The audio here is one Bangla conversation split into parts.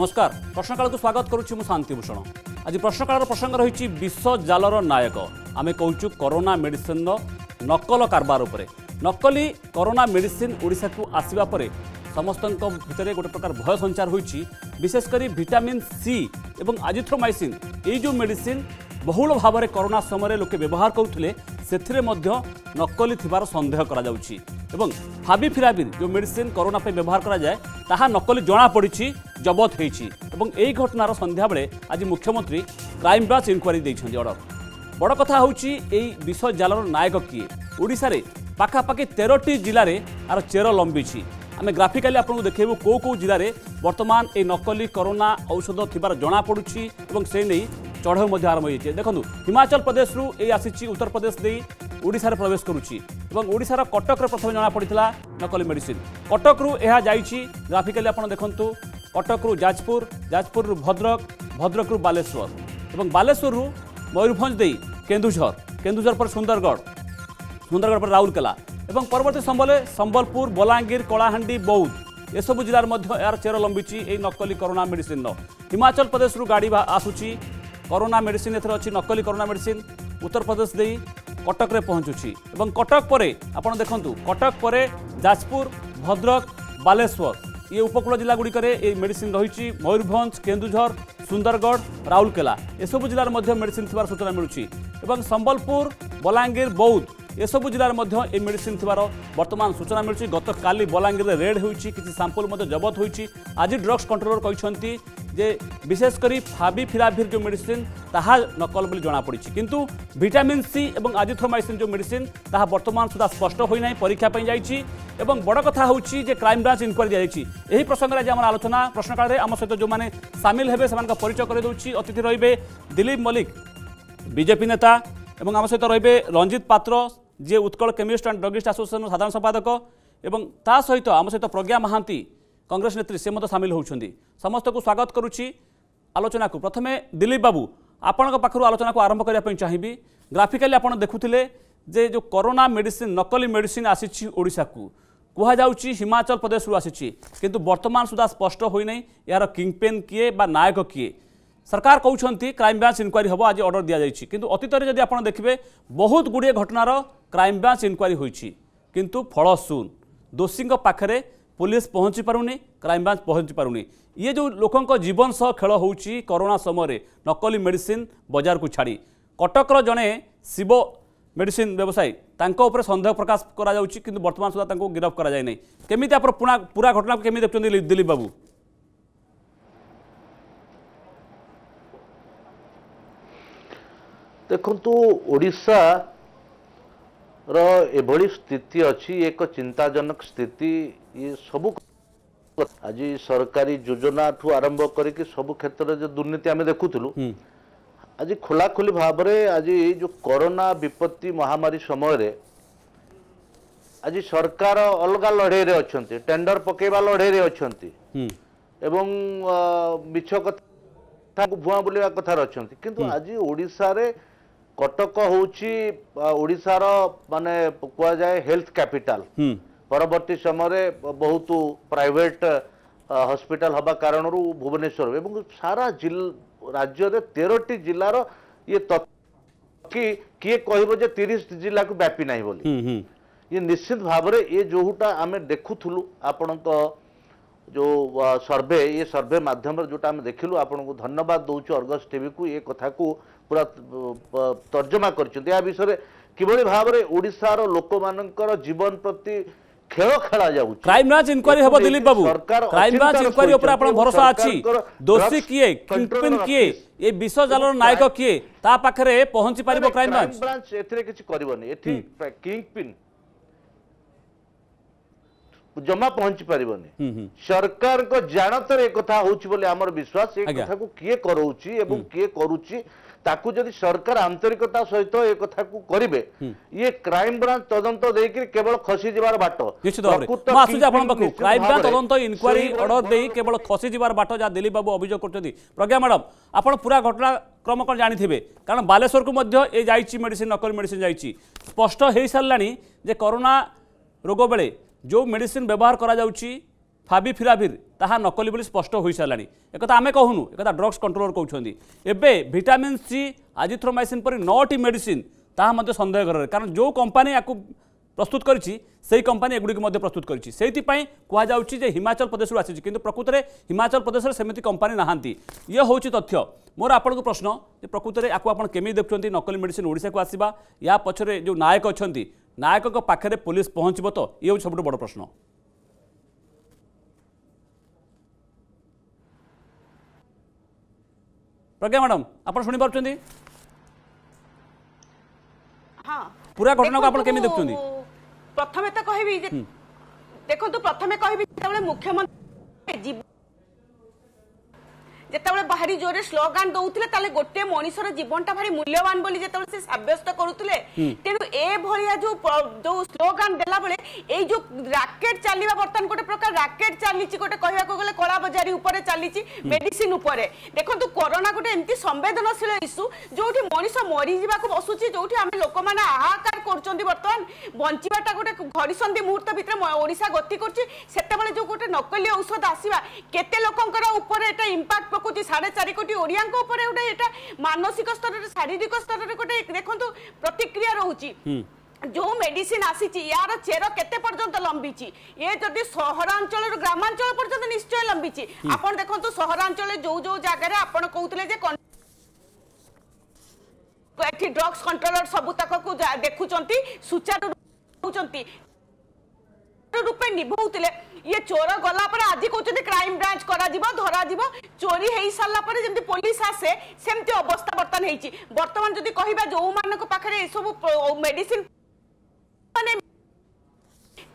নমস্কার প্রশ্নকালকে স্বাগত করছি মু শান্তি ভূষণ আজ প্রশ্নকালর প্রসঙ্গ রয়েছে বিশ্ব জালর নায়ক আমি কৌছু করোনা মেডিসিন নকল কারবার উপরে নকলি করোনা মেডিসিন কু আসবা পরে সমস্ত ভিতরে গোটে প্রকার ভয় সঞ্চার হয়েছি বিশেষ করে ভিটামিন সি এবং আজিথ্রোমাইসিন এই যে মেডিসিন ବହୁଳ ଭାବରେ କରୋନା ସମୟରେ ଲୋକେ ବ୍ୟବହାର କରୁଥିଲେ ସେଥିରେ ମଧ୍ୟ ନକଲି ଥିବାର ସନ୍ଦେହ କରାଯାଉଛି ଏବଂ ଫାବିଫିରାବିର ଯେଉଁ ମେଡିସିନ୍ କରୋନା ପାଇଁ ବ୍ୟବହାର କରାଯାଏ ତାହା ନକଲି ଜଣାପଡ଼ିଛି ଜବତ ହୋଇଛି ଏବଂ ଏହି ଘଟଣାର ସନ୍ଧ୍ୟାବେଳେ ଆଜି ମୁଖ୍ୟମନ୍ତ୍ରୀ କ୍ରାଇମ୍ବ୍ରାଞ୍ଚ ଇନକ୍ୱାରି ଦେଇଛନ୍ତି ଅର୍ଡ଼ର ବଡ଼ କଥା ହେଉଛି ଏହି ବିଷ ଜାଲର ନାୟକ କିଏ ଓଡ଼ିଶାରେ ପାଖାପାଖି ତେରଟି ଜିଲ୍ଲାରେ ଆର ଚେର ଲମ୍ବିଛି ଆମେ ଗ୍ରାଫିକାଲି ଆପଣଙ୍କୁ ଦେଖାଇବୁ କେଉଁ କେଉଁ ଜିଲ୍ଲାରେ ବର୍ତ୍ତମାନ ଏହି ନକଲି କରୋନା ଔଷଧ ଥିବାର ଜଣାପଡ଼ୁଛି ଏବଂ ସେ ନେଇ ଚଢ଼ଉ ମଧ୍ୟ ଆରମ୍ଭ ହୋଇଯାଇଛି ଦେଖନ୍ତୁ ହିମାଚଳ ପ୍ରଦେଶରୁ ଏଇ ଆସିଛି ଉତ୍ତରପ୍ରଦେଶ ଦେଇ ଓଡ଼ିଶାରେ ପ୍ରବେଶ କରୁଛି ଏବଂ ଓଡ଼ିଶାର କଟକରେ ପ୍ରଥମେ ଜଣାପଡ଼ିଥିଲା ନକଲି ମେଡିସିନ୍ କଟକରୁ ଏହା ଯାଇଛି ଗ୍ରାଫିକାଲି ଆପଣ ଦେଖନ୍ତୁ କଟକରୁ ଯାଜପୁର ଯାଜପୁରରୁ ଭଦ୍ରକ ଭଦ୍ରକରୁ ବାଲେଶ୍ୱର ଏବଂ ବାଲେଶ୍ୱରରୁ ମୟୂରଭଞ୍ଜ ଦେଇ କେନ୍ଦୁଝର କେନ୍ଦୁଝର ପରେ ସୁନ୍ଦରଗଡ଼ ସୁନ୍ଦରଗଡ଼ ପରେ ରାଉରକେଲା এবং পরবর্তী সম্বলে সম্বলপুর বলাঙ্গীর কলাহান্ডি বৌদ্ধ এসবু জেলার মধ্যে এর চের লম্বিছি এই নকলি করোনা মেডিসিন হিমাচল প্রদেশর গাড়ি আসুচি করোনা মেডিসিন এর অছি নকলি করোনা মেডিসিন উত্তরপ্রদেশ দিয়ে কটকরে পৌঁছুছি এবং কটক পরে আপনার দেখুন কটক পরে যাজপুর ভদ্রক বালেশ্বর ইয়ে উপকূল জেলাগুড়িকরে এই মেডিসিন রয়েছে ময়ূরভঞ্জ কেন্দুঝর সুন্দরগড় রাউরকেলা এসব জেলার মধ্যে মেডিসিন থাকার সূচনা মিলুছি এবং সম্বলপুর বলাঙ্গীর বৌদ্ধ এসব জেলার মধ্যে এই মেডিসিন থার বর্তমান সূচনা মিলছে গতকাল বলাঙ্গীরের রেড হয়েছে কিছু সাম্পল জবত হয়েছে আজ ড্রগ্স কন্ট্রোলর কিন্তু যে বিশেষ করে ফাবি ফিরাভির যে মেডিসিন তাহা নকল বলে জনাপড়ি কিন্তু ভিটামিন সি এবং আজিথ্রোমাইসিন যে মেডিসিন তাহা বর্তমান সুদ্ধা স্পষ্ট হয়ে না পরীক্ষা যাইছি এবং বড় কথা হচ্ছে যে ক্রাইম ব্রাঞ্চ ইনকোয়ারি দিয়েছি এই প্রসঙ্গে আজ আমার আলোচনা প্রশ্নকালে আমার সহ যে সামিল হবে সে পরিচয় করে দেছি অতিথি রহবে দিলীপ মল্লিক বিজেপি নেতা এবং আমার সহ রহবে রঞ্জিত পাত্র ଯିଏ ଉତ୍କଳ କେମିଷ୍ଟ ଆଣ୍ଡ ଡ୍ରଗିଷ୍ଟ ଆସୋସିଏସନର ସାଧାରଣ ସମ୍ପାଦକ ଏବଂ ତା ସହିତ ଆମ ସହିତ ପ୍ରଜ୍ଞା ମହାନ୍ତି କଂଗ୍ରେସ ନେତ୍ରୀ ସେ ମଧ୍ୟ ସାମିଲ ହେଉଛନ୍ତି ସମସ୍ତଙ୍କୁ ସ୍ୱାଗତ କରୁଛି ଆଲୋଚନାକୁ ପ୍ରଥମେ ଦିଲ୍ଲୀପ ବାବୁ ଆପଣଙ୍କ ପାଖରୁ ଆଲୋଚନାକୁ ଆରମ୍ଭ କରିବା ପାଇଁ ଚାହିଁବି ଗ୍ରାଫିକାଲି ଆପଣ ଦେଖୁଥିଲେ ଯେ ଯେଉଁ କରୋନା ମେଡ଼ିସିନ୍ ନକଲି ମେଡ଼ିସିନ୍ ଆସିଛି ଓଡ଼ିଶାକୁ କୁହାଯାଉଛି ହିମାଚଳ ପ୍ରଦେଶରୁ ଆସିଛି କିନ୍ତୁ ବର୍ତ୍ତମାନ ସୁଦ୍ଧା ସ୍ପଷ୍ଟ ହୋଇନାହିଁ ଏହାର କିଙ୍ଗପେନ୍ କିଏ ବା ନାୟକ କିଏ सरकार कहते क्राइमब्रांच इनक्वारी हम आज अर्डर दि जाए कि अतीत में जब आप देखिए बहुत गुड़े घटनार क्राइमब्रांच इनक्वारी होती फलशून दोषी पाखे पुलिस पहुँची पारुनि क्राइमब्रांच पहुँची पारुनि ये जो लोकों जीवन सह खेल होना समय नकली मेडिसीन बजार को छाड़ कटक जड़े शिव मेडिसीन व्यवसायी तरह सन्देह प्रकाश कर बर्तमान सुधा गिरफ्त करें आप पूरा घटना को कमी देखते दिलीप बाबू ଦେଖନ୍ତୁ ଓଡ଼ିଶା ର ଏଭଳି ସ୍ଥିତି ଅଛି ଏକ ଚିନ୍ତାଜନକ ସ୍ଥିତି ଇଏ ସବୁ ଆଜି ସରକାରୀ ଯୋଜନାଠୁ ଆରମ୍ଭ କରିକି ସବୁ କ୍ଷେତ୍ରରେ ଯେଉଁ ଦୁର୍ନୀତି ଆମେ ଦେଖୁଥିଲୁ ଆଜି ଖୋଲାଖୋଲି ଭାବରେ ଆଜି ଯେଉଁ କରୋନା ବିପତ୍ତି ମହାମାରୀ ସମୟରେ ଆଜି ସରକାର ଅଲଗା ଲଢ଼େଇରେ ଅଛନ୍ତି ଟେଣ୍ଡର ପକେଇବା ଲଢ଼େଇରେ ଅଛନ୍ତି ଏବଂ ମିଛ କଥା ଭୁଆଁ ବୁଲିବା କଥାରେ ଅଛନ୍ତି କିନ୍ତୁ ଆଜି ଓଡ଼ିଶାରେ कटक हूँशार मान जाए हेल्थ कैपिटल परवर्त समय बहुत प्राइट हस्पिटाल हवा कारण भुवनेश्वर एवं सारा जिल राज्य तेरह जिलार ये कि किए कह तीस जिला को व्यापी ना बोली निश्चित भाव में ये जोटा आम देखुल आपण जो सर्वे ये सर्वे मध्यम जोटा देख लु आपको धन्यवाद दौचु अर्गस टी को ये कथा को ପୁରା ତର୍ଜମା କରିଛନ୍ତି ଏହା ବିଷୟରେ କିଭଳି ଭାବରେ ଓଡ଼ିଶାର ଲୋକମାନଙ୍କର ଜୀବନ ପ୍ରତି ଖେଳ ଖେଳା ଯାଉଛି କ୍ରାଇମବ୍ରାଞ୍ଚ ଇନକ୍ୱାରୀ ହେବ ଦିଲ୍ଲୀପ ବାବୁ କ୍ରାଇମବ୍ରାଞ୍ଚ ଇନକ୍ୱାରୀ ଉପରେ ଆପଣ ଭରସା ଅଛି ଦୋଷୀ କିଏ କିଙ୍ଗପିନ୍ କିଏ ଏ ବିଷ ଜାଲର ନାୟକ କିଏ ତା ପାଖରେ ପହଞ୍ଚି ପାରିବ କ୍ରାଇମବ୍ରାଞ୍ଚ ଏଥିରେ କିଛି କରିବନି ଏଠି କିଙ୍ଗପିନ୍ ଜମା ପହଞ୍ଚି ପାରିବନି ସରକାରଙ୍କ ଜାଣତରେ ଏ କଥା ହଉଛି ବୋଲି ଆମର ବିଶ୍ୱାସ ଏ କଥାକୁ କିଏ କରଉଛି ଏବଂ କିଏ କରୁଛି ତାକୁ ଯଦି ସରକାର ଆନ୍ତରିକତା ସହିତ ଏ କଥାକୁ କରିବେ ଇଏ କ୍ରାଇମ ବ୍ରାଞ୍ଚ ତଦନ୍ତ ଦେଇକି କେବଳ ଖସିଯିବାର ବାଟ ନିଶ୍ଚିତ ଭାବରେ ମୁଁ ଆସୁଛି ଆପଣଙ୍କ ପାଖକୁ କ୍ରାଇମ ବ୍ରାଞ୍ଚ ତଦନ୍ତ ଇନକ୍ୱାରୀ ଅର୍ଡର ଦେଇ କେବଳ ଖସିଯିବାର ବାଟ ଯାହା ଦିଲ୍ଲୀପ ବାବୁ ଅଭିଯୋଗ କରୁଛନ୍ତି ପ୍ରଜ୍ଞା ମ୍ୟାଡ଼ାମ୍ ଆପଣ ପୁରା ଘଟଣାକ୍ରମ କ'ଣ ଜାଣିଥିବେ କାରଣ ବାଲେଶ୍ୱରକୁ ମଧ୍ୟ ଏ ଯାଇଛି ମେଡ଼ିସିନ୍ ନକଲି ମେଡ଼ିସିନ୍ ଯାଇଛି ସ୍ପଷ୍ଟ ହୋଇସାରିଲାଣି ଯେ କରୋନା ରୋଗ ବେଳେ ଯେଉଁ ମେଡ଼ିସିନ୍ ବ୍ୟବହାର କରାଯାଉଛି ଫାବିଫିରାଭିର ତାହା ନକଲି ବୋଲି ସ୍ପଷ୍ଟ ହୋଇସାରିଲାଣି ଏକଥା ଆମେ କହୁନୁ ଏକଥା ଡ୍ରଗ୍ସ କଣ୍ଟ୍ରୋଲର କହୁଛନ୍ତି ଏବେ ଭିଟାମିନ୍ ସି ଆଜିଥ୍ରୋମାଇସିନ୍ ପରି ନଅଟି ମେଡ଼ିସିନ୍ ତାହା ମଧ୍ୟ ସନ୍ଦେହ ଘରରେ କାରଣ ଯେଉଁ କମ୍ପାନୀ ୟାକୁ ପ୍ରସ୍ତୁତ କରିଛି ସେହି କମ୍ପାନୀ ଏଗୁଡ଼ିକୁ ମଧ୍ୟ ପ୍ରସ୍ତୁତ କରିଛି ସେଇଥିପାଇଁ କୁହାଯାଉଛି ଯେ ହିମାଚଳ ପ୍ରଦେଶରୁ ଆସିଛି କିନ୍ତୁ ପ୍ରକୃତରେ ହିମାଚଳ ପ୍ରଦେଶରେ ସେମିତି କମ୍ପାନୀ ନାହାନ୍ତି ଇଏ ହେଉଛି ତଥ୍ୟ ମୋର ଆପଣଙ୍କୁ ପ୍ରଶ୍ନ ଯେ ପ୍ରକୃତରେ ୟାକୁ ଆପଣ କେମିତି ଦେଖୁଛନ୍ତି ନକଲି ମେଡ଼ିସିନ୍ ଓଡ଼ିଶାକୁ ଆସିବା ୟା ପଛରେ ଯେଉଁ ନାୟକ ଅଛନ୍ତି ନାୟକଙ୍କ ପାଖରେ ପୋଲିସ ପହଞ୍ଚିବ ତ ଇଏ ହେଉଛି ସବୁଠୁ ବଡ଼ ପ୍ରଶ୍ନ প্রজ্ঞা ম্যাডাম আপনার শুনি পাচ্ছেন পুরা ঘটনাকে আপনার কেমি দেখছেন প্রথমে তো কহিবি দেখুন প্রথমে কহিবি যেতবে মুখ্যমন্ত্রী যেতবে বাহারি জোরে স্লোগান দৌলে তাহলে গোটে মনিষর জীবনটা ভারি মূল্যবান বলে যেতবে সে সাব্যস্ত করুলে তেমন এভাবে যে স্লোগান দেলা বেড়ে এই যে রাকেট চালা বর্তমান গোটে প্রকার রাকেট চালিছি গোটে কহবাক গেলে কলা বজারি উপরে চালিছি মেডিসিন উপরে দেখুন করোনা গোটে এমতি সংবেদনশীল ইস্যু যেটি মনিষ মরিযা বসুছি যেটি আমি লোক মানে আহাকার করছেন বর্তমান বঞ্চবাটা গোটে ঘড়িসন্ধি মুহূর্ত ভিতরে ওড়শা গতি করছে সেতবে যে গোটে নকলি ঔষধ আসবা কেতে লোকর উপরে এটা ইম্পাক্ট ঠকুছি সাড়ে চারি কোটি ওড়িয়া উপরে গোটে এটা মানসিক স্তরের শারীরিক স্তরের গোটে দেখুন প্রতিক্রিয়া রয়েছে যে মেডিসিন আসিছি ইয়ার চের কেতে পর্যন্ত লম্বিছি এ যদি সহরাঞ্চল গ্রামাঞ্চল পর্যন্ত নিশ্চয় লম্বিছি আপনার দেখুন সহরাঞ্চল যে যে জায়গায় আপনার কৌলে যে এটি ড্রগ্স কন্ট্রোলর সবুতাক দেখুম সুচারু রূপে নিভৌলে ইয়ে চোর গলা পরে আজ কৌন ক্রাইম ব্রাঞ্চ করা ধরা চোরি হয়ে সারা পরে যেমন পুলিশ আসে সেমতি অবস্থা বর্তমান হয়েছি বর্তমান যদি কহবা যে পাখে এসব মেডিসিন মানে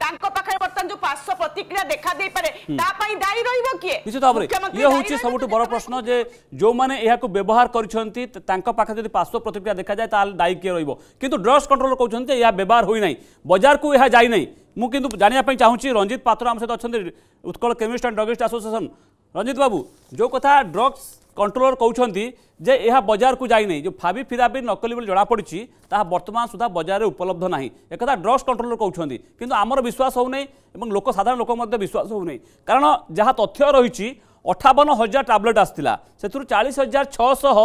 তাঙ্ক পাখে বর্তমান যে পার্শ্ব প্রতিক্রিয়া দেখা দেই পারে তা পাই দায়ী রহিব কি নিশ্চিত ভাবে ইয়ে হচ্ছে সবুঠু বড় প্রশ্ন যে যে মানে এহাকু ব্যবহার করছন্তি তাঙ্ক পাখে যদি পার্শ্ব প্রতিক্রিয়া দেখা যায় তাহলে দায়ী কে রহিব কিন্তু ড্রগস কন্ট্রোল কৌছন্তি ইয়া ব্যবহার হই নাই বাজার কু ইহা যাই নাই ମୁଁ କିନ୍ତୁ ଜାଣିବା ପାଇଁ ଚାହୁଁଛି ରଞ୍ଜିତ ପାତ୍ର ଆମ ସହିତ ଅଛନ୍ତି Utkal chemist and druggist association Ranjit babu ଯେଉଁ କଥା ଡ୍ରଗ୍ସ କଣ୍ଟ୍ରୋଲର କହୁଛନ୍ତି ଯେ ଏହା ବଜାରକୁ ଯାଇନାହିଁ ଯେଉଁ ଫାବି ଫିରାବି ନକଲି ବୋଲି ଜଣାପଡ଼ିଛି ତାହା ବର୍ତ୍ତମାନ ସୁଦ୍ଧା ବଜାରରେ ଉପଲବ୍ଧ ନାହିଁ ଏକଥା ଡ୍ରଗ୍ସ କଣ୍ଟ୍ରୋଲର କହୁଛନ୍ତି କିନ୍ତୁ ଆମର ବିଶ୍ୱାସ ହେଉନାହିଁ ଏବଂ ଲୋକ ସାଧାରଣ ଲୋକ ମଧ୍ୟ ବିଶ୍ୱାସ ହେଉନାହିଁ କାରଣ ଯାହା ତଥ୍ୟ ରହିଛି ଅଠାବନ ହଜାର ଟାବଲେଟ୍ ଆସିଥିଲା ସେଥିରୁ ଚାଳିଶ ହଜାର ଛଅଶହ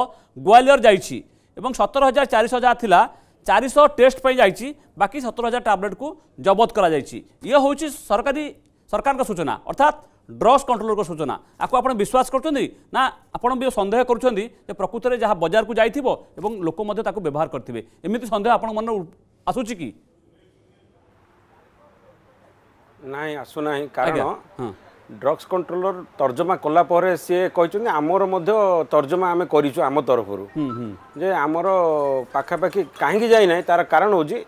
ଗ୍ୱାଲିୟର ଯାଇଛି ଏବଂ ସତର ହଜାର ଚାରିଶହ ଯାହା ଥିଲା ଚାରିଶହ ଟେଷ୍ଟ ପାଇଁ ଯାଇଛି ବାକି ସତର ହଜାର ଟ୍ୟାବଲେଟ୍କୁ ଜବତ କରାଯାଇଛି ଇଏ ହେଉଛି ସରକାରୀ ସରକାରଙ୍କ ସୂଚନା ଅର୍ଥାତ୍ ଡ୍ରଗ୍ସ କଣ୍ଟ୍ରୋଲର ସୂଚନା ଆକୁ ଆପଣ ବିଶ୍ୱାସ କରୁଛନ୍ତି ନା ଆପଣ ବି ସନ୍ଦେହ କରୁଛନ୍ତି ଯେ ପ୍ରକୃତରେ ଯାହା ବଜାରକୁ ଯାଇଥିବ ଏବଂ ଲୋକ ମଧ୍ୟ ତାକୁ ବ୍ୟବହାର କରିଥିବେ ଏମିତି ସନ୍ଦେହ ଆପଣଙ୍କ ମନରେ ଆସୁଛି କି ନାଇଁ ଆସୁନାହିଁ କାରଣ ଡ୍ରଗ୍ସ କଣ୍ଟ୍ରୋଲର ତର୍ଜମା କଲା ପରେ ସିଏ କହିଛନ୍ତି ଆମର ମଧ୍ୟ ତର୍ଜମା ଆମେ କରିଛୁ ଆମ ତରଫରୁ ଯେ ଆମର ପାଖାପାଖି କାହିଁକି ଯାଇନାହିଁ ତାର କାରଣ ହେଉଛି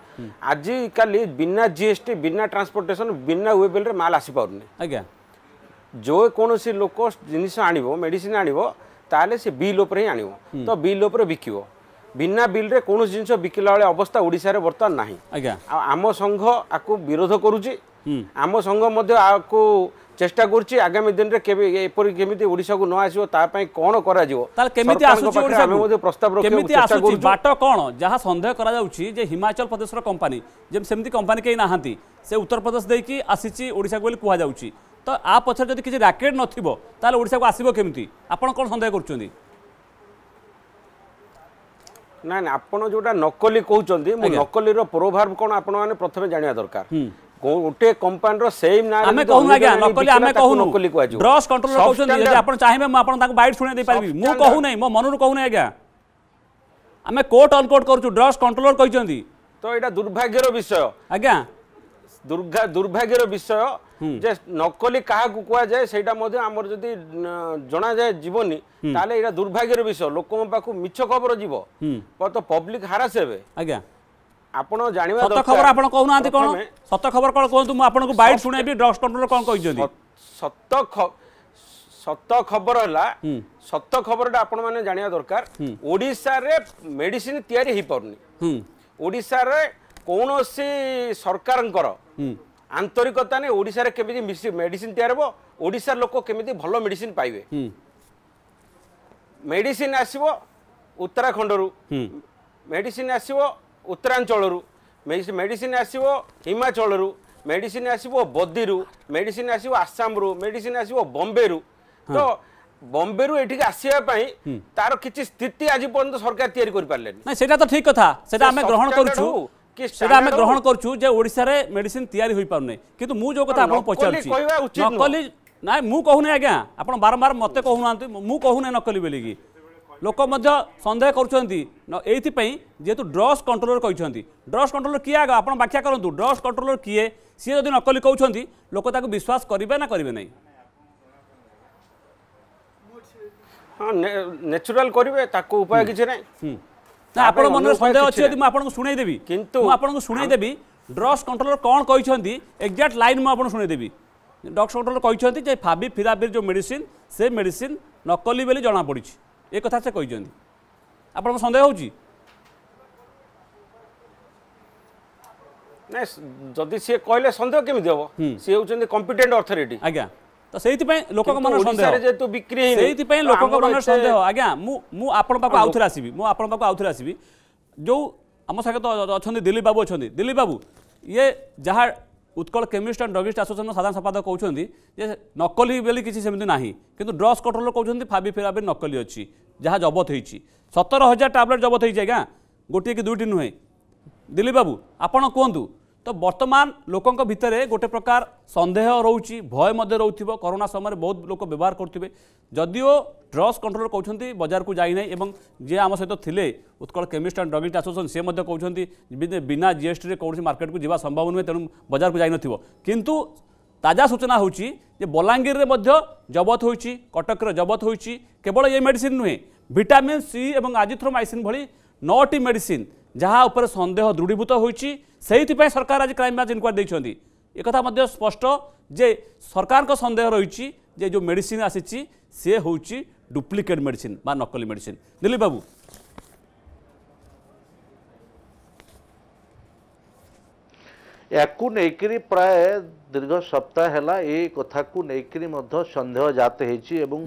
ଆଜିକାଲି ବିନା ଜି ଏସ୍ ଟି ବିନା ଟ୍ରାନ୍ସପୋର୍ଟେସନ ବିନା ୱେବେଲ୍ରେ ମାଲ୍ ଆସିପାରୁନି ଆଜ୍ଞା ଯେକୌଣସି ଲୋକ ଜିନିଷ ଆଣିବ ମେଡ଼ିସିନ ଆଣିବ ତାହେଲେ ସେ ବିଲ୍ ଉପରେ ହିଁ ଆଣିବ ତ ବିଲ୍ ଉପରେ ବିକିବ ବିନା ବିଲ୍ରେ କୌଣସି ଜିନିଷ ବିକିଲା ଭଳି ଅବସ୍ଥା ଓଡ଼ିଶାରେ ବର୍ତ୍ତମାନ ନାହିଁ ଆଜ୍ଞା ଆଉ ଆମ ସଂଘ ଆକୁ ବିରୋଧ କରୁଛି আম সংঘ মধ্যে ଆକୁ চেষ্টা করছি আগামী দিনে এপরি কেমিতি ওড়িশাকু ন আসিব তা পাই কোন করা যাব তাহলে কেমিতি আসুচি ওড়িশা আমি মধ্যে প্রস্তাব রাখি কেমিতি আসুচি বাট কোন যাহা সন্দেহ করা যাউচি যে হিমাচল প্রদেশের কোম্পানি যেম সেমতি কোম্পানি কেই নাহান্তি সে উত্তর প্রদেশ দেইকি আসিচি ওড়িশাকু বলি কুয়া যাউচি তো আ পছর যদি কিছু র্যাকেট নথিব তাহলে ওড়িশাকু আসিব কেমিতি আপন কোন সন্দেহ করছেন না না আপন যেটা নকলি কହୁଛନ୍ତି ମୁଁ ନକଲିର ପ୍ରୋଭାର୍ବ କ'ଣ প্রথমে ପ୍ରଥମେ দরকার ଦରକାର ଗୋଟେ କମ୍ପାନୀର ସେମ୍ ନାଁ ଆମେ କହୁନୁ ଆଜ୍ଞା ନକଲି ଆମେ କହୁନୁ ନକଲି କୁହାଯିବ ବ୍ରସ୍ କଣ୍ଟ୍ରୋଲ କହୁଛନ୍ତି ଯଦି ଆପଣ ଚାହିଁବେ ମୁଁ ଆପଣ ତାଙ୍କୁ ବାଇଟ୍ ଶୁଣେଇ ଦେଇପାରିବି ମୁଁ କହୁନାହିଁ ମୋ ମନରୁ କହୁନାହିଁ ଆଜ୍ଞା ଆମେ କୋର୍ଟ ଅନକୋର୍ଟ କରୁଛୁ ଡ୍ରଗ୍ସ କଣ୍ଟ୍ରୋଲର କହିଛନ୍ତି ତ ଏଇଟା ଦୁର୍ଭାଗ୍ୟର ବିଷୟ ଆଜ୍ଞା ଦୁର୍ଭାଗ୍ୟର ବିଷୟ ଯେ ନକଲି କାହାକୁ କୁହାଯାଏ ସେଇଟା ମଧ୍ୟ ଆମର ଯଦି ଜଣାଯାଏ ଯିବନି ତାହେଲେ ଏଇଟା ଦୁର୍ଭାଗ୍ୟର ବିଷୟ ଲୋକଙ୍କ ପାଖକୁ ମିଛ ଖବର ଯିବ ତ ପବ୍ଲିକ ହାରାସ ହେବେ ଆଜ୍ଞା ଆପଣ ଜାଣିବା ସତ ଖବର ଆପଣ କହୁନାହାନ୍ତି କ'ଣ ସତ ଖବର କ'ଣ କୁହନ୍ତୁ ମୁଁ ଆପଣଙ୍କୁ ବାଇଟ୍ ଶୁଣେଇବି ଡ୍ରଗ୍ସ କଣ୍ଟ୍ରୋଲ କ'ଣ କହିଛନ୍ତି ସତ ସତ ଆପଣମାନେ ଜାଣିବା ଦରକାର ଓଡ଼ିଶାରେ ମେଡିସିନ ତିଆରି ହେଇପାରୁନି ଓଡ଼ିଶାରେ କୌଣସି ସରକାରଙ୍କର ଆନ୍ତରିକତା ନାହିଁ ଓଡ଼ିଶାରେ କେମିତି ମେଡିସିନ ତିଆରି ହେବ ଓଡ଼ିଶାର ଲୋକ କେମିତି ଭଲ ମେଡିସିନ ପାଇବେ ମେଡିସିନ ଆସିବ ଉତ୍ତରାଖଣ୍ଡରୁ ମେଡିସିନ ଆସିବ ଉତ୍ତରାଞ୍ଚଳରୁ ମେଡ଼ିସିନ୍ ଆସିବ ହିମାଚଳରୁ ମେଡ଼ିସିନ୍ ଆସିବ ବଦିରୁ ମେଡ଼ିସିନ୍ ଆସିବ ଆସାମରୁ ମେଡ଼ିସିନ୍ ଆସିବ ବମ୍ବେରୁ ତ ବମ୍ବେରୁ ଏଠିକି ଆସିବା ପାଇଁ ତାର କିଛି ସ୍ଥିତି ଆଜି ପର୍ଯ୍ୟନ୍ତ ସରକାର ତିଆରି କରିପାରିଲେନି ନାଇଁ ସେଇଟା ତ ଠିକ୍ କଥା ସେଇଟା ଆମେ ଗ୍ରହଣ କରୁଛୁ ସେଇଟା ଆମେ ଗ୍ରହଣ କରୁଛୁ ଯେ ଓଡ଼ିଶାରେ ମେଡ଼ିସିନ୍ ତିଆରି ହୋଇପାରୁନି କିନ୍ତୁ ମୁଁ ଯେଉଁ କଥା ଆପଣ ପଚାରୁଛି ନକଲି ନାଇଁ ମୁଁ କହୁନି ଆଜ୍ଞା ଆପଣ ବାରମ୍ବାର ମୋତେ କହୁନାହାନ୍ତି ମୁଁ କହୁନାହିଁ ନକଲି ବୋଲିକି লোক সন্দেহ করছেন এইপাই যেহেতু ড্রস কন্ট্রোলর কিন্তু ড্রস কন্ট্রোলর কি আগ আপনার ব্যাখ্যা করতু ড্রস কন্ট্রোলর কি সি যদি নকলি কৌন লোক তাকে বিশ্বাস করবে না করবে না ହଁ ନ୍ୟାଚୁରାଲ କରିବେ ତାକୁ ଉପାୟ କିଛି ନାହିଁ ଆପଣ ମନରେ ସନ୍ଦେହ ଅଛି ଯଦି ମୁଁ ଆପଣଙ୍କୁ ଶୁଣେଇଦେବି କିନ୍ତୁ ମୁଁ ଆପଣଙ୍କୁ ଶୁଣେଇଦେବି ଡ୍ରଗ୍ସ କଣ୍ଟ୍ରୋଲର କ'ଣ କହିଛନ୍ତି ଏକ୍ଜାକ୍ଟ ଲାଇନ୍ ମୁଁ ଆପଣଙ୍କୁ ଶୁଣେଇଦେବି ଡ୍ରଗ୍ସ କଣ୍ଟ୍ରୋଲର କହିଛନ୍ତି ଯେ ଫାବି ଫିରାବିର ଯେଉଁ ମେଡ଼ିସିନ୍ ସେ ମେଡ଼ିସିନ୍ ନକଲି ବୋଲି ଜଣାପଡ଼ିଛି ଏ କଥା ସେ କହିଛନ୍ତି ଆପଣଙ୍କ ସନ୍ଦେହ ହେଉଛି ନାଇଁ ଯଦି ସିଏ କହିଲେ ସନ୍ଦେହ କେମିତି ହେବ ସିଏ ହେଉଛନ୍ତି କମ୍ପିଟେଣ୍ଟ ଅଥରିଟି ଆଜ୍ଞା ତ ସେଇଥିପାଇଁ ଲୋକଙ୍କ ମନ ସନ୍ଦେହ ଯେହେତୁ ବିକ୍ରି ହେଇନି ସେଇଥିପାଇଁ ଲୋକଙ୍କ ମନ ସନ୍ଦେହ ଆଜ୍ଞା ମୁଁ ମୁଁ ଆପଣଙ୍କ ପାଖକୁ ଆଉଥରେ ଆସିବି ମୁଁ ଆପଣଙ୍କ ପାଖକୁ ଆଉଥରେ ଆସିବି ଯେଉଁ ଆମ ସାଙ୍ଗେ ତ ଅଛନ୍ତି ଦିଲ୍ଲୀପ ବାବୁ ଅଛନ୍ତି ଦିଲ୍ଲୀପ ବାବୁ ଇଏ ଯାହା ଉତ୍କଳ କେମିଷ୍ଟ ଆଣ୍ଡ ଡ୍ରଗିଷ୍ଟ ଆସୋସିଏସନର ସାଧାରଣ ସମ୍ପାଦକ କହୁଛନ୍ତି ଯେ ନକଲି ବୋଲି କିଛି ସେମିତି ନାହିଁ କିନ୍ତୁ ଡ୍ରଗ୍ସ କଣ୍ଟ୍ରୋଲର କହୁଛନ୍ତି ଫାବିଫେରାବିନ୍ ନକଲି ଅଛି ଯାହା ଜବତ ହେଇଛି ସତର ହଜାର ଟ୍ୟାବଲେଟ୍ ଜବତ ହେଇଛି ଆଜ୍ଞା ଗୋଟିଏ କି ଦୁଇଟି ନୁହେଁ ଦିଲ୍ଲୀପ ବାବୁ ଆପଣ କୁହନ୍ତୁ तो बर्तमान लोकों भितर गोटे प्रकार सन्देह रोच भय मध्य रोथ करोना समय बहुत लोग व्यवहार करुवे जदिओ ड्रग्स कंट्रोल कौन बजार को जाए ना जे आम सहित थे Utkal chemist and druggist association से कौन बिना जीएसटी कौन मार्केट को जावा संभव नुहे तेणु बजार को जा न ताजा सूचना हूँ जे बलांगीर जबत हो कटक जबत हो केवल ये मेडिसीन नुहे भिटामिन सी और आजिथ्रोमाइसीन भाई नौटी मेडिसीन ଯାହା ଉପରେ ସନ୍ଦେହ ଦୃଢ଼ୀଭୂତ ହୋଇଛି ସେଇଥିପାଇଁ ସରକାର ଆଜି କ୍ରାଇମବ୍ରାଞ୍ଚ ଇନକ୍ୱାରୀ ଦେଇଛନ୍ତି ଏକଥା ମଧ୍ୟ ସ୍ପଷ୍ଟ ଯେ ସରକାରଙ୍କ ସନ୍ଦେହ ରହିଛି ଯେ ଯେଉଁ ମେଡ଼ିସିନ୍ ଆସିଛି ସେ ହେଉଛି ଡୁପ୍ଲିକେଟ୍ ମେଡ଼ିସିନ୍ ବା ନକଲି ମେଡ଼ିସିନ୍ ଦିଲ୍ଲୀପ ବାବୁ ୟାକୁ ନେଇକରି ପ୍ରାୟ ଦୀର୍ଘ ସପ୍ତାହ ହେଲା ଏଇ କଥାକୁ ନେଇକରି ମଧ୍ୟ ସନ୍ଦେହ ଜାତ ହେଇଛି ଏବଂ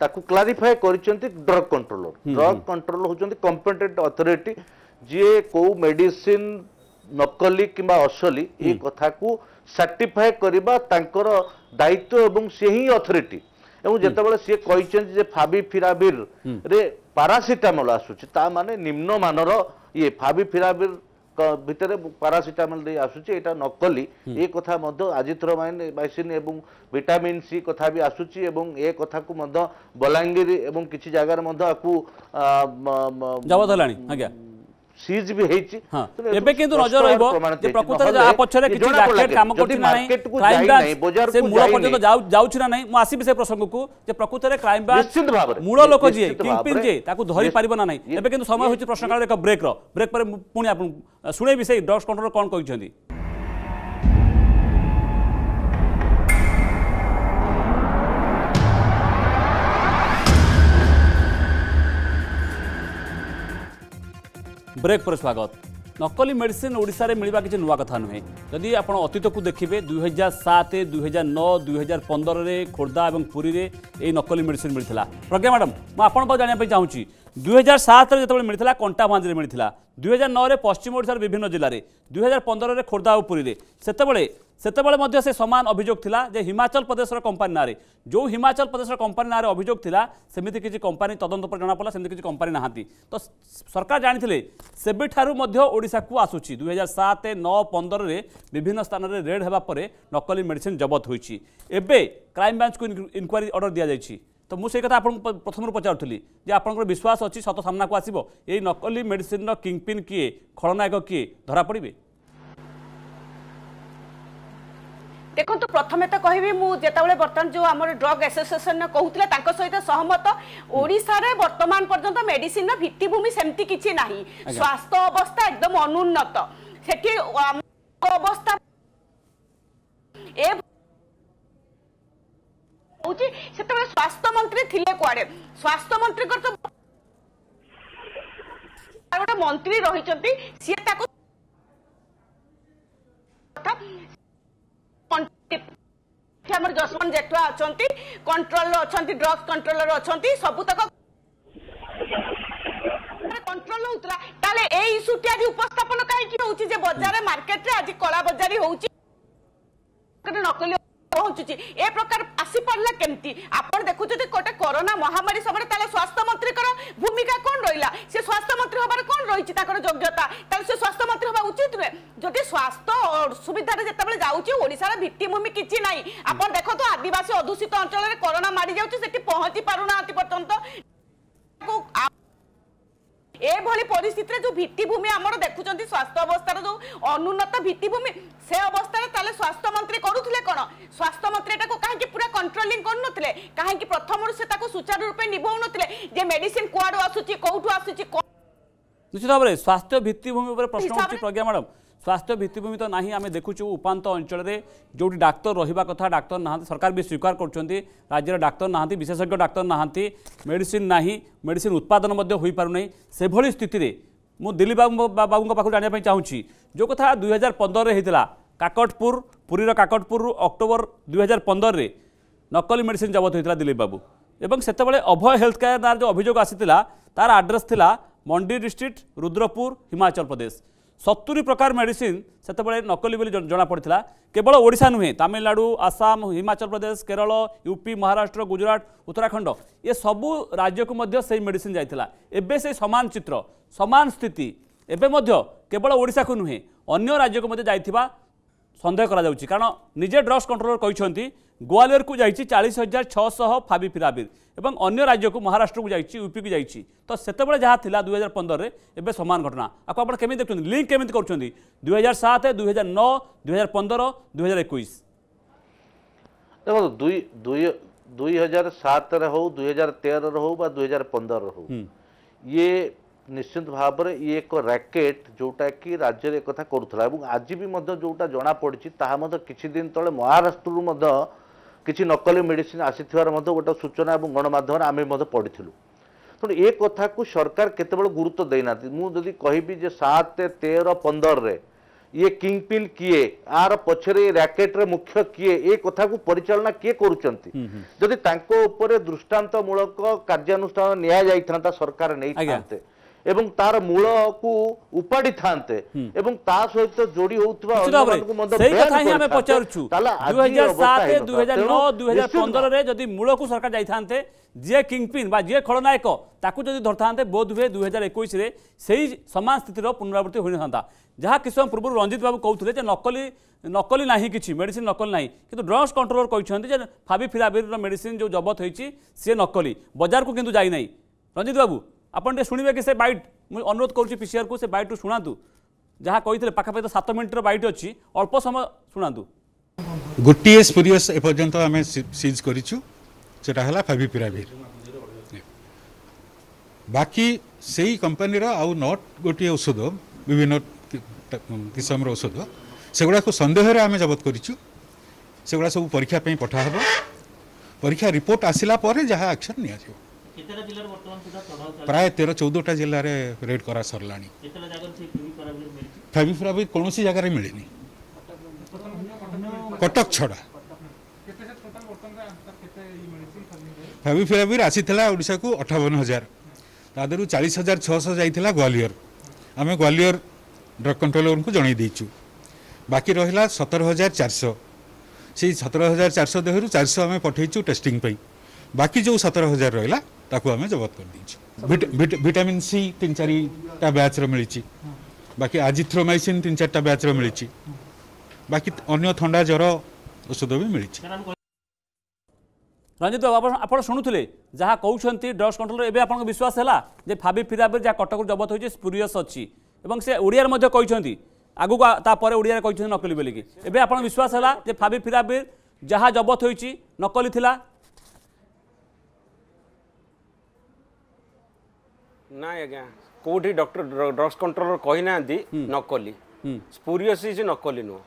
ତାକୁ କ୍ଲାରିଫାଏ କରିଛନ୍ତି ଡ୍ରଗ୍ କଣ୍ଟ୍ରୋଲର ଡ୍ରଗ୍ କଣ୍ଟ୍ରୋଲ ହେଉଛନ୍ତି କମ୍ପିଟେଣ୍ଟ ଅଥରିଟି ଯିଏ କେଉଁ ମେଡିସିନ ନକଲି କିମ୍ବା ଅସଲି ଏ କଥାକୁ ସାର୍ଟିଫାଏ କରିବା ତାଙ୍କର ଦାୟିତ୍ୱ ଏବଂ ସିଏ ହିଁ ଅଥରିଟି ଏବଂ ଯେତେବେଳେ ସିଏ କହିଛନ୍ତି ଯେ ଫାବି ଫିରାବିରରେ ପାରାସିଟାମଲ୍ ଆସୁଛି ତା ମାନେ ନିମ୍ନମାନର ଇଏ ଫାବି ଫିରାବିର ଭିତରେ ପାରାସିଟାମଲ୍ ଦେଇ ଆସୁଛି ଏଇଟା ନକଲି ଏ କଥା ମଧ୍ୟ ଆଜିଥ୍ରୋମାଇନ୍ ମାଇସିନ୍ ଏବଂ ଭିଟାମିନ୍ ସି କଥା ବି ଆସୁଛି ଏବଂ ଏ କଥାକୁ ମଧ୍ୟ ବଲାଙ୍ଗୀର ଏବଂ କିଛି ଜାଗାରେ ମଧ୍ୟ ଆକୁ ଜବତ ହେଲାଣି ଆଜ୍ଞା সিজ বি হেইছি এবে কিন্তু নজর রহিব যে প্রকৃতরে যা পছরে কিছু রাকেট কাম করছি না নাই ক্রাইম ব্রাঞ্চ সে মূল পর্যন্ত যাউছি না নাই মু আসিবি সে প্রসঙ্গকু যে প্রকৃতরে ক্রাইম ব্রাঞ্চ নিশ্চিত ভাবে মূল লোক যে কিংপিন যে তাকু ধরি পারিব না নাই এবে কিন্তু সময় হইছে প্রশ্নকালের এক ব্রেক র ব্রেক পরে পুনি আপন শুনেবি সেই ড্রগস কন্ট্রোল কোন কইছন্তি ବ୍ରେକ୍ ପରେ ସ୍ୱାଗତ ନକଲି ମେଡିସିନ୍ ଓଡ଼ିଶାରେ ମିଳିବା କିଛି ନୂଆ କଥା ନୁହେଁ ଯଦି ଆପଣ ଅତୀତକୁ ଦେଖିବେ ଦୁଇହଜାର ସାତ ଦୁଇହଜାର ନଅ ଦୁଇହଜାର ପନ୍ଦରରେ ଖୋର୍ଦ୍ଧା ଏବଂ ପୁରୀରେ ଏହି ନକଲି ମେଡିସିନ୍ ମିଳିଥିଲା ପ୍ରଜ୍ଞା ମ୍ୟାଡ଼ାମ୍ ମୁଁ ଆପଣଙ୍କ ଜାଣିବା ପାଇଁ ଚାହୁଁଛି ଦୁଇହଜାର ସାତରେ ଯେତେବେଳେ ମିଳିଥିଲା କଣ୍ଟାବାଞ୍ଜିରେ ମିଳିଥିଲା ଦୁଇହଜାର ନଅରେ ପଶ୍ଚିମ ଓଡ଼ିଶାର ବିଭିନ୍ନ ଜିଲ୍ଲାରେ ଦୁଇହଜାର ପନ୍ଦରରେ ଖୋର୍ଦ୍ଧା ଓ ପୁରୀରେ ସେତେବେଳେ ସେତେବେଳେ ମଧ୍ୟ ସେ ସମାନ ଅଭିଯୋଗ ଥିଲା ଯେ ହିମାଚଳ ପ୍ରଦେଶର କମ୍ପାନୀ ନାଁରେ ଯେଉଁ ହିମାଚଳ ପ୍ରଦେଶର କମ୍ପାନୀ ନାଁରେ ଅଭିଯୋଗ ଥିଲା ସେମିତି କିଛି କମ୍ପାନୀ ତଦନ୍ତ ପରେ ଜଣାପଡ଼ିଲା ସେମିତି କିଛି କମ୍ପାନୀ ନାହାନ୍ତି ତ ସରକାର ଜାଣିଥିଲେ ସେବେଠାରୁ ମଧ୍ୟ ଓଡ଼ିଶାକୁ ଆସୁଛି ଦୁଇହଜାର ସାତ ନଅ ପନ୍ଦରରେ ବିଭିନ୍ନ ସ୍ଥାନରେ ରେଡ୍ ହେବା ପରେ ନକଲି ମେଡ଼ିସିନ୍ ଜବତ ହୋଇଛି ଏବେ କ୍ରାଇମବ୍ରାଞ୍ଚକୁ ଇନକ୍ୱାରି ଅର୍ଡ଼ର ଦିଆଯାଇଛି ତ ମୁଁ ସେଇ କଥା ଆପଣଙ୍କୁ ପ୍ରଥମରୁ ପଚାରୁଥିଲି ଯେ ଆପଣଙ୍କର ବିଶ୍ୱାସ ଅଛି ସତ ସାମ୍ନାକୁ ଆସିବ ଏଇ ନକଲି ମେଡ଼ିସିନ୍ର କିଙ୍ଗପିନ୍ କିଏ ଖଳନାୟକ କିଏ ଧରାପଡ଼ିବେ ଦେଖନ୍ତୁ ପ୍ରଥମେ ତ କହିବି ମୁଁ ଯେତେବେଳେ ବର୍ତ୍ତମାନ ଯେଉଁ ଆମର ଡ୍ରଗ୍ ଆସୋସିଏସନ କହୁଥିଲେ ତାଙ୍କ ସହିତ ସହମତ ଓଡ଼ିଶାରେ ବର୍ତ୍ତମାନ ପର୍ଯ୍ୟନ୍ତ ମେଡିସିନର ଭିତ୍ତିଭୂମି ସେମିତି କିଛି ନାହିଁ ସ୍ୱାସ୍ଥ୍ୟ ଅବସ୍ଥା ଏକଦମ ଅନୁନ୍ନତ ସେଠି ଅବସ୍ଥା ଏ ହଉଛି ସେତେବେଳେ ସ୍ୱାସ୍ଥ୍ୟ ମନ୍ତ୍ରୀ ଥିଲେ କୁଆଡେ ସ୍ୱାସ୍ଥ୍ୟ ମନ୍ତ୍ରୀଙ୍କର ତ ଗୋଟେ ମନ୍ତ୍ରୀ ରହିଛନ୍ତି ସିଏ ତାକୁ ଆମର ଯଶବନ୍ତ ଜେଠୁଆ ଅଛନ୍ତି କଣ୍ଟ୍ରୋଲର ଅଛନ୍ତି ଡ୍ରଗ୍ସ କଣ୍ଟ୍ରୋଲର ଅଛନ୍ତି ସବୁତକ କଣ୍ଟ୍ରୋଲ ହଉଥିଲା ତାହେଲେ ଏଇ ଇସ୍ୟୁଟି ଆଜି ଉପସ୍ଥାପନ କାହିଁକି ହଉଛି ଯେ ବଜାର ମାର୍କେଟରେ ଆଜି କଳା ବଜାରୀ ହଉଛି ନକଲି ପହଞ୍ଚୁଛି ଏ ପ୍ରକାର ଆସିପାରିଲା କେମିତି ଆପଣ ଦେଖୁଛନ୍ତି ଗୋଟେ କରୋନା ମହାମାରୀ ସମୟରେ ତାହେଲେ ସ୍ୱାସ୍ଥ୍ୟମନ୍ତ୍ରୀଙ୍କର ଭୂମିକା କ'ଣ ରହିଲା ସେ ସ୍ୱାସ୍ଥ୍ୟମନ୍ତ୍ରୀ ହବାର କ'ଣ ରହିଛି ତାଙ୍କର ଯୋଗ୍ୟତା ତାହେଲେ ସେ ସ୍ୱାସ୍ଥ୍ୟମନ୍ତ୍ରୀ ହେବା ଉଚିତ ନୁହେଁ ଯଦି ସ୍ୱାସ୍ଥ୍ୟ ଅସୁବିଧାରେ ଯେତେବେଳେ ଯାଉଛି ଓଡ଼ିଶାର ଭିତ୍ତିଭୂମି କିଛି ନାହିଁ ଆପଣ ଦେଖନ୍ତୁ ଆଦିବାସୀ ଅଧ୍ୟୁଷିତ ଅଞ୍ଚଳରେ କରୋନା ମାଡ଼ି ଯାଉଛି ସେଠି ପହଞ୍ଚି ପାରୁନାହାନ୍ତି ପର୍ଯ୍ୟନ୍ତ ଏଭଳି ପରିସ୍ଥିତିରେ ଯେଉଁ ଭିତ୍ତିଭୂମି ଆମର ଦେଖୁଛନ୍ତି ସ୍ୱାସ୍ଥ୍ୟ ଅବସ୍ଥାର ଯେଉଁ ଅନୁନ୍ନତ ଭିତ୍ତିଭୂମି ସେ ଅବସ୍ଥାରେ ତାହେଲେ ସ୍ୱାସ୍ଥ୍ୟମନ୍ତ୍ରୀ କରୁଥିଲେ କ'ଣ ସ୍ୱାସ୍ଥ୍ୟମନ୍ତ୍ରୀ ଏଟାକୁ କାହିଁକି ପୁରା କଣ୍ଟ୍ରୋଲିଂ କରୁନଥିଲେ କାହିଁକି ପ୍ରଥମରୁ ସେ ତାକୁ ସୁଚାରୁ ରୂପେ ନିଭଉନଥିଲେ ଯେ ମେଡିସିନ କୁଆଡ଼ୁ ଆସୁଛି କେଉଁଠୁ ଆସୁଛି নিশ্চিত ভাবে স্বাস্থ্য ভিত্তিভূমি উপরে প্রশ্ন উঠছে প্রজ্ঞা ম্যাডাম স্বাস্থ্য ভিত্তিভূমি তো না আমি দেখুছু উপাত অঞ্চলের যেটি ডাক্তার রহবা কথা ডাক্তার না সরকার বি স্বীকার করছেন রাজ্যের ডাক্তার না বিশেষজ্ঞ ডাক্তার না মেডিসিন না মেডিসিন উৎপাদন হয়ে পু না সেভাবে স্থিতিতে মু দিলীপ বাবু বাবু পাখু জাঁয়া চাহুছি যে কথা দুই হাজার পনেরে হয়েছিল কাকটপুর পুরীর কাকটপুর অক্টোবর দুই হাজার পনেরে নকলি মেডিসিন জবত হয়েছিল দিলীপ বাবু এবং সেতবে অভয় হেলথ কেয়ার দ্বারা যে অভিযোগ আসি তার আড্রেস লা ମଣ୍ଡି ଡିଷ୍ଟ୍ରିକ୍ଟ ରୁଦ୍ରପୁର ହିମାଚଳ ପ୍ରଦେଶ ସତୁରି ପ୍ରକାର ମେଡ଼ିସିନ ସେତେବେଳେ ନକଲି ବୋଲି ଜଣାପଡ଼ିଥିଲା କେବଳ ଓଡ଼ିଶା ନୁହେଁ ତାମିଲନାଡ଼ୁ ଆସାମ ହିମାଚଳ ପ୍ରଦେଶ କେରଳ ୟୁପି ମହାରାଷ୍ଟ୍ର ଗୁଜୁରାଟ ଉତ୍ତରାଖଣ୍ଡ ଏ ସବୁ ରାଜ୍ୟକୁ ମଧ୍ୟ ସେଇ ମେଡ଼ିସିନ ଯାଇଥିଲା ଏବେ ସେ ସମାନ ଚିତ୍ର ସମାନ ସ୍ଥିତି ଏବେ ମଧ୍ୟ କେବଳ ଓଡ଼ିଶାକୁ ନୁହେଁ ଅନ୍ୟ ରାଜ୍ୟକୁ ମଧ୍ୟ ଯାଇଥିବା ସନ୍ଦେହ କରାଯାଉଛି କାରଣ ନିଜେ ଡ୍ରଗ୍ସ କଣ୍ଟ୍ରୋଲର କହିଛନ୍ତି ଗୋଆଲିୟରକୁ ଯାଇଛି ଚାଳିଶ ହଜାର ଛଅଶହ ଫାବିଫିରାବିର୍ ଏବଂ ଅନ୍ୟ ରାଜ୍ୟକୁ ମହାରାଷ୍ଟ୍ରକୁ ଯାଇଛି ୟୁପିକୁ ଯାଇଛି ତ ସେତେବେଳେ ଯାହା ଥିଲା ଦୁଇ ହଜାର ପନ୍ଦରରେ ଏବେ ସମାନ ଘଟଣା ଆକୁ ଆପଣ କେମିତି ଦେଖୁଛନ୍ତି ଲିଙ୍କ କେମିତି କରୁଛନ୍ତି ଦୁଇ ହଜାର ସାତ ଦୁଇ ହଜାର ନଅ ଦୁଇ ହଜାର ପନ୍ଦର ଦୁଇ ହଜାର ଏକୋଇଶ ଦେଖନ୍ତୁ ଦୁଇ ଦୁଇ ଦୁଇ ହଜାର ସାତରେ ହଉ ଦୁଇ ହଜାର ତେରରେ ହଉ ବା ଦୁଇ ହଜାର ପନ୍ଦରରେ ହଉ ଇଏ ନିଶ୍ଚିତ ଭାବରେ ଇଏ ଏକ ରାକେଟ୍ ଯେଉଁଟାକି ରାଜ୍ୟରେ ଏକଥା କରୁଥିଲା ଏବଂ ଆଜି ବି ମଧ୍ୟ ଯେଉଁଟା ଜଣାପଡ଼ିଛି ତାହା ମଧ୍ୟ କିଛି ଦିନ ତଳେ ମହାରାଷ୍ଟ୍ରରୁ ମଧ୍ୟ କିଛି ନକଲି ମେଡ଼ିସିନ ଆସିଥିବାର ମଧ୍ୟ ଗୋଟେ ସୂଚନା ଏବଂ ଗଣମାଧ୍ୟମରେ ଆମେ ମଧ୍ୟ ପଢ଼ିଥିଲୁ ତେଣୁ ଏ କଥାକୁ ସରକାର କେତେବେଳେ ଗୁରୁତ୍ୱ ଦେଇନାହାନ୍ତି ମୁଁ ଯଦି କହିବି ଯେ ସାତ ତେର ପନ୍ଦରରେ ଇଏ କିଙ୍ଗପିନ୍ କିଏ ଆର ପଛରେ ଏ ରାକେଟରେ ମୁଖ୍ୟ କିଏ ଏ କଥାକୁ ପରିଚାଳନା କିଏ କରୁଛନ୍ତି ଯଦି ତାଙ୍କ ଉପରେ ଦୃଷ୍ଟାନ୍ତମୂଳକ କାର୍ଯ୍ୟାନୁଷ୍ଠାନ ନିଆଯାଇଥାନ୍ତା ସରକାର ନେଇଥାନ୍ତେ ଏବଂ ତାର ମୂଳକୁ ଉପାଡି ଥାନ୍ତେ ଏବଂ ତା ସହିତ ଯୋଡି ହଉଥିବା ସେଇ କଥା ହିଁ ଆମେ ପଚାରୁଛୁ ଦୁଇହଜାର ଯଦି ମୂଳକୁ ସରକାର ଯାଇଥାନ୍ତେ ଯିଏ କିଙ୍ଗପିନ୍ ବା ଯିଏ ଖଳନାୟକ ତାକୁ ଯଦି ଧରିଥାନ୍ତେ ବୋଧ ହୁଏ ଦୁଇହଜାର ଏକୋଇଶରେ ସେଇ ସମାନ ସ୍ଥିତିର ପୁନରାବୃତ୍ତି ହୋଇନଥାନ୍ତା ଯାହା କିଛି ସମୟ ପୂର୍ବରୁ ରଞ୍ଜିତ ବାବୁ କହୁଥିଲେ ଯେ ନକଲି ନକଲି ନାହିଁ କିଛି ମେଡ଼ିସିନ ନକଲି ନାହିଁ କିନ୍ତୁ ଡ୍ରଗ୍ସ କଣ୍ଟ୍ରୋଲର କହିଛନ୍ତି ଯେ ଫାବିଫିରାବିରର ମେଡ଼ିସିନ ଯେଉଁ ଜବତ ହୋଇଛି ସିଏ ନକଲି ବଜାରକୁ କିନ୍ତୁ ଯାଇନାହିଁ ରଞ୍ଜିତ ବାବୁ ଆପଣ ଟିକେ ଶୁଣିବେ କି ସେ ବାଇଟ୍ ମୁଁ ଅନୁରୋଧ କରୁଛି ପିସିଆରକୁ ସେ ବାଇଟ୍ରୁ ଶୁଣାନ୍ତୁ ଯାହା କହିଥିଲେ ପାଖାପାଖି ତ ସାତ ମିନିଟ୍ର ବାଇଟ୍ ଅଛି ଅଳ୍ପ ସମୟ ଶୁଣାନ୍ତୁ ଗୋଟିଏ ସ୍ପୁରିୟସ୍ ଏପର୍ଯ୍ୟନ୍ତ ଆମେ ସିଜ୍ କରିଛୁ ସେଟା ହେଲା ଫାଭିପିରାଭିର ବାକି ସେଇ କମ୍ପାନୀର ଆଉ ନଟ୍ ଗୋଟିଏ ଔଷଧ ବିଭିନ୍ନ କିସମର ଔଷଧ ସେଗୁଡ଼ାକୁ ସନ୍ଦେହରେ ଆମେ ଜବତ କରିଛୁ ସେଗୁଡ଼ା ସବୁ ପରୀକ୍ଷା ପାଇଁ ପଠାହେବ ପରୀକ୍ଷା ରିପୋର୍ଟ ଆସିଲା ପରେ ଯାହା ଆକ୍ସନ୍ ନିଆଯିବ ପ୍ରାୟ ତେର ଚଉଦଟା ଜିଲ୍ଲାରେ ରେଡ୍ କରା ସରିଲାଣି ଫେଭିଫ୍ରାଭିର କୌଣସି ଜାଗାରେ ମିଳିନି କଟକ ଛଡ଼ା ଫେଭିଫ୍ରାଭିର ଆସିଥିଲା ଓଡ଼ିଶାକୁ ଅଠାବନ ହଜାର ତା ଦେହରୁ ଚାଳିଶ ହଜାର ଛଅଶହ ଯାଇଥିଲା ଗ୍ୱାଲିୟର ଆମେ ଗ୍ୱାଲିୟର ଡ୍ରଗ୍ କଣ୍ଟ୍ରୋଲରଙ୍କୁ ଜଣାଇ ଦେଇଛୁ ବାକି ରହିଲା ସତର ହଜାର ଚାରିଶହ ସେଇ ସତର ହଜାର ଚାରିଶହ ଦେହରୁ ଚାରିଶହ ଆମେ ପଠାଇଛୁ ଟେଷ୍ଟିଂ ପାଇଁ ବାକି ଯେଉଁ ସତର ହଜାର ରହିଲା ତାକୁ ଆମେ ଜବତ କରିଦେଇଛୁ ଭିଟାମିନ୍ ସି ତିନି ଚାରିଟା ବ୍ୟାଚ୍ର ମିଳିଛି ବାକି ଆଜିଥ୍ରୋମାଇସିନ୍ ତିନି ଚାରିଟା ବ୍ୟାଚ୍ର ମିଳିଛି ବାକି ଅନ୍ୟ ଥଣ୍ଡା ଜ୍ୱର ଔଷଧ ବି ମିଳିଛି ରଞ୍ଜିତ ବାବୁ ଆପଣ ଶୁଣୁଥିଲେ ଯାହା କହୁଛନ୍ତି ଡ୍ରଗ୍ସ କଣ୍ଟ୍ରୋଲର ଏବେ ଆପଣଙ୍କ ବିଶ୍ୱାସ ହେଲା ଯେ ଫାବି ଫିରାବିର ଯାହା କଟକରୁ ଜବତ ହୋଇଛି ସ୍ପୁରିୟସ୍ ଅଛି ଏବଂ ସେ ଓଡ଼ିଆରେ ମଧ୍ୟ କହିଛନ୍ତି ଆଗକୁ ତାପରେ ଓଡ଼ିଆରେ କହିଛନ୍ତି ନକଲି ବୋଲିକି ଏବେ ଆପଣଙ୍କ ବିଶ୍ୱାସ ହେଲା ଯେ ଫାବି ଫିରାବିର ଯାହା ଜବତ ହୋଇଛି ନକଲି ଥିଲା ନାଇଁ ଆଜ୍ଞା କୋଉଠି ଡକ୍ଟର ଡ୍ରଗ୍ସ କଣ୍ଟ୍ରୋଲର କହିନାହାନ୍ତି ନକଲି ସ୍ପୁରିଓସିସ୍ ନକଲି ନୁହଁ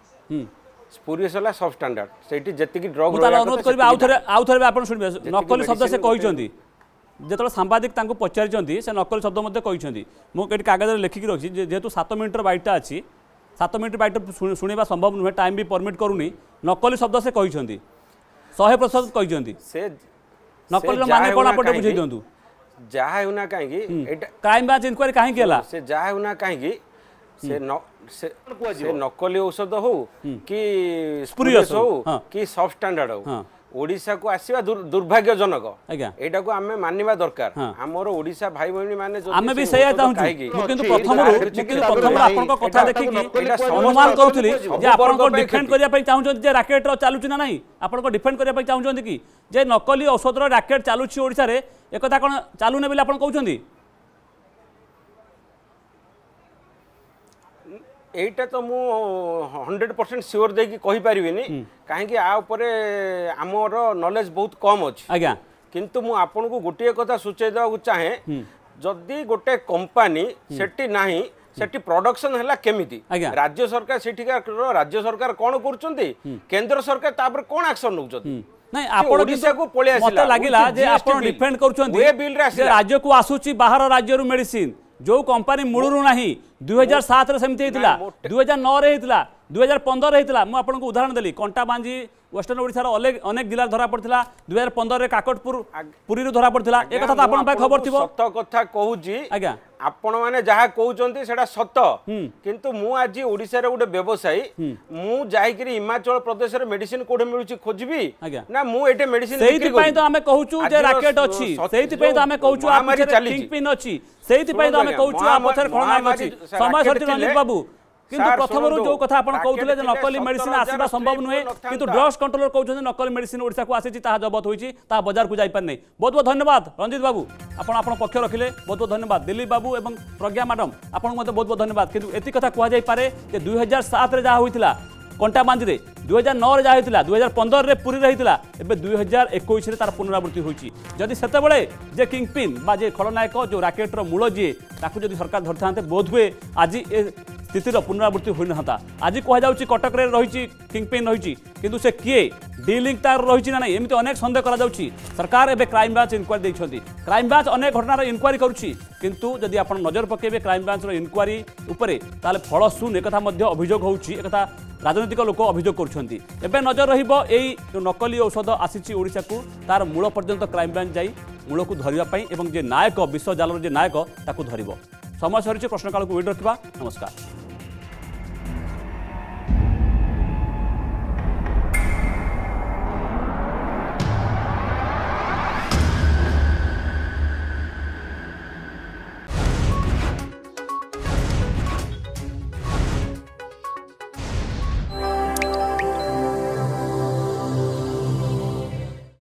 ସ୍ପୁରିଓସ୍ ହେଲା ସବ୍ ଷ୍ଟାଣ୍ଡାର୍ଡ ସେଇଠି ଯେତିକି ଡ୍ରଗ୍ ଅନୁରୋଧ କରିବି ଆଉ ଥରେ ଆଉ ଥରେ ଆପଣ ଶୁଣିବେ ନକଲି ଶବ୍ଦ ସେ କହିଛନ୍ତି যেতবে সাংবাদিক তাঁকু পচারিছেন সে নকল শব্দ মধ্যে কিন্তু মু এটি কাগজের লেখিকি রাখছি যেহেতু সাত মিনিটর বাইটটা আছে সাত মিনিট বাইট শুণবা সম্ভব নুহে টাইম বি পরমিট করুনি নকলি শব্দ সে কিন্তু শহে প্রতিশত কিন্তু সে নকলির মানে কোণ আপনার বুঝাই দিও जाहुना कहीं हम्म। टाइम बाज इनक्वारी कहीं गेला से जाहुना कहीं से हम्म। न से नकली औषध हो हम्म। कि स्पुरियस हो हाँ। कि सब स्टैंडर्ड हो हाँ। ଓଡ଼ିଶାକୁ ଆସିବା ଦୁର୍ଭାଗ୍ୟଜନକ ଏଇଟାକୁ ଆମେ ମାନିବା ଦରକାର ଆମର ଓଡ଼ିଶା ଭାଇ ଭଉଣୀ ମାନେ ଆମେ ବି ସେଇଆ ଚାହୁଁଛୁ ମୁଁ କିନ୍ତୁ ପ୍ରଥମରୁ କିନ୍ତୁ ପ୍ରଥମରୁ ଆପଣଙ୍କ କଥା ଦେଖିକି ଅନୁମାନ କରୁଥିଲି ଯେ ଆପଣଙ୍କ ଡିଫେଣ୍ଡ କରିବା ପାଇଁ ଚାହୁଁଛନ୍ତି ଯେ ରାକେଟର ଚାଲୁଛି ନା ନାହିଁ ଆପଣଙ୍କ ଡିଫେଣ୍ଡ କରିବା ପାଇଁ ଚାହୁଁଛନ୍ତି କି ଯେ ନକଲି ଔଷଧର ରାକେଟ ଚାଲୁଛି ଓଡ଼ିଶାରେ ଏକଥା କ'ଣ ଚାଲୁନି ବୋଲି ଆପଣ କହୁଛନ୍ତି यहाँ तो मु हंड्रेड परसेंट सियोर देपर कहीं आमर नलेज बहुत कम अच्छे आज्ञा कि गोटे कथा सूचे देवाक चाहे जदि गोटे कंपानी से सेठी प्रोडक्शन है केमी राज्य सरकार से राज्य सरकार कौन कर सरकार तापर कौन एक्शन नौ मतलब लगे डिपेड कर राज्य को आसूची बाहर राज्य मेडिसिन जो कंपानी मूलर ना दुई हजार सतर सेमती दुई हजार नौ रही দুই হাজার পনেরো হয়েছিল মু আপনার উদাহরণ দেলি কণ্টাবাঞ্জি ওয়েস্টর্ন ওড়িশার অনেক অনেক জেলার ধরা পড়া দুই হাজার পনেরের কাকটপুর পুরীর ধরা পড়া এ কথা তো আপনার পাখে খবর থিব সত কথা কହୁছি আজ্ঞা আপন মানে যা কৌছন্তি সেটা সত কিন্তু মু আজি ওড়িশার গোটে ব্যবসায়ী মু যাইকি হিমাচল প্রদেশের মেডিসিন কোডে মিলুছি খোঁজবি না মু এটে মেডিসিন সেইতি পাই তো আমি কহুচু যে রাকেট অছি সেইতি পাই তো আমি কহুচু আমার কিং পিন অছি সেইতি পাই তো আমি কহুচু আমার পছর খড়না অছি সময় সরতি রঞ্জিত বাবু কিন্তু প্রথমৰ যে কথা আপোন কওতুলে যে নকলি মেডিসিন আছিবা সম্ভৱ নহয় কিন্তু ড্ৰাগছ কন্ट्रोलৰ কওছ যে নকলি মেডিসিন ওড়िसाକୁ আছিছি তা জব্দ হৈছি তা বজাৰକୁ যাই পানী বহুত বহুত ধন্যবাদ ৰঞ্জিত বাবু আপোন আপোন পক্ষ ৰখিলে বহুত বহুত ধন্যবাদ দিলীপ বাবু এবং প্ৰজ্ঞা মডাম আপোনক মই বহুত বহুত ধন্যবাদ কিন্তু এতিয়া কথা কোৱা যায় পৰে যে 2007 ৰ যোৱা হৈছিল କଣ୍ଟା ବାନ୍ଧିରେ ଦୁଇ ହଜାର ନଅରେ ଯାହା ହୋଇଥିଲା ଦୁଇ ହଜାର ପନ୍ଦରରେ ପୁରୀରେ ହୋଇଥିଲା ଏବେ ଦୁଇ ହଜାର ଏକୋଇଶରେ ତାର ପୁନରାବୃତ୍ତି ହୋଇଛି ଯଦି ସେତେବେଳେ ଯେ କିଙ୍ଗପିନ୍ ବା ଯେ ଖଳନାୟକ ଯେଉଁ ରାକେଟର ମୂଳ ଯିଏ ତାକୁ ଯଦି ସରକାର ଧରିଥାନ୍ତେ ବୋଧହୁଏ ଆଜି ଏ ସ୍ଥିତିର ପୁନରାବୃତ୍ତି ହୋଇନଥାନ୍ତା ଆଜି କୁହାଯାଉଛି କଟକରେ ରହିଛି କିଙ୍ଗପିନ୍ ରହିଛି କିନ୍ତୁ ସେ କିଏ ଡିଲିଙ୍କ୍ ତାର ରହିଛି ନା ନାହିଁ ଏମିତି ଅନେକ ସନ୍ଦେହ କରାଯାଉଛି ସରକାର ଏବେ କ୍ରାଇମବ୍ରାଞ୍ଚ ଇନକ୍ୱାରି ଦେଇଛନ୍ତି କ୍ରାଇମବ୍ରାଞ୍ଚ ଅନେକ ଘଟଣାର ଇନକ୍ୱାରି କରୁଛି କିନ୍ତୁ ଯଦି ଆପଣ ନଜର ପକାଇବେ କ୍ରାଇମବ୍ରାଞ୍ଚର ଇନକ୍ୱାରି ଉପରେ ତାହେଲେ ଫଳ ଶୂନ ଏକଥା ମଧ୍ୟ ଅଭିଯୋଗ ହେଉଛି ଏକଥା রাজনৈতিক লোক অভিযোগ করছেন এবে নজর রহব এই নকলি ঔষধ আসিছি ওড়শাকু তার মূল পর্যন্ত ক্রাইমব্রাঞ্চ যাই মূলকু ধরা এবং যে নায়ক বিশ্বজালর যে নায়ক তাকে ধরব সময় সরিছে প্রশ্নকালকে ওয়েট রাখা নমস্কার